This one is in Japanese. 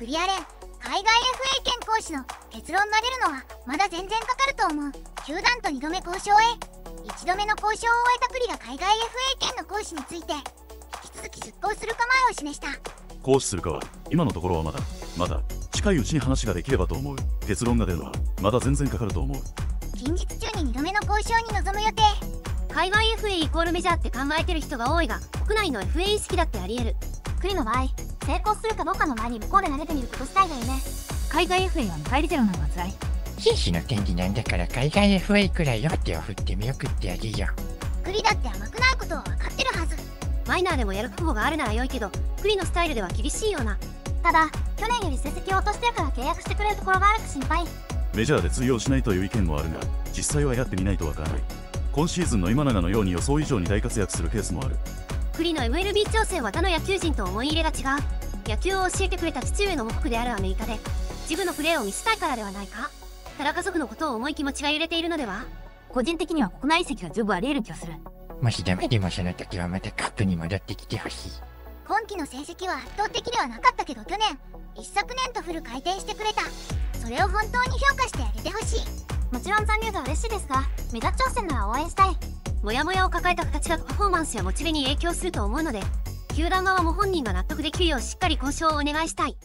クリアレン海外 FA 権行使の結論が出るのはまだ全然かかると思う。球団と2度目交渉へ。1度目の交渉を終えたクリが海外 FA 権の行使について引き続き実行する構えを示した。行使するかは今のところはまだまだ近いうちに話ができればと思う。結論が出るのはまだ全然かかると思う。近日中に2度目の交渉に臨む予定。海外 FA イコールメジャーって考えてる人が多いが国内の FA 意識だってあり得る栗の場合成功するかどうかの前に向こうで慣れてみることしたいだよね。海外 FA は見返りゼロなのが辛い。紳士の権利なんだから海外 FA くらいよ手を振って見送ってあげよクリだって甘くないことは分かってるはず。マイナーでもやる覚悟があるなら良いけどクリのスタイルでは厳しいような。ただ去年より成績を落としてるから契約してくれるところがあるか心配。メジャーで通用しないという意見もあるが実際はやってみないとわからない。今シーズンの今永のように予想以上に大活躍するケースもあるクリの MLB 挑戦は他の野球人と思い入れが違う。野球を教えてくれた父上の母国であるアメリカで自分のプレーを見せたいからではないか。ただ家族のことを思い気持ちが揺れているのでは。個人的には国内移籍が十分あり得る気がする。うもしダメでもその時はまたカップに戻ってきてほしい。今季の成績は圧倒的ではなかったけど去年一昨年とフル回転してくれた。それを本当に評価してあげてほしい。もちろん残留が嬉しいですがメダ挑戦なら応援したいモヤモヤを抱えた形がパフォーマンスやモチベに影響すると思うので球団側も本人が納得できるようしっかり交渉をお願いしたい。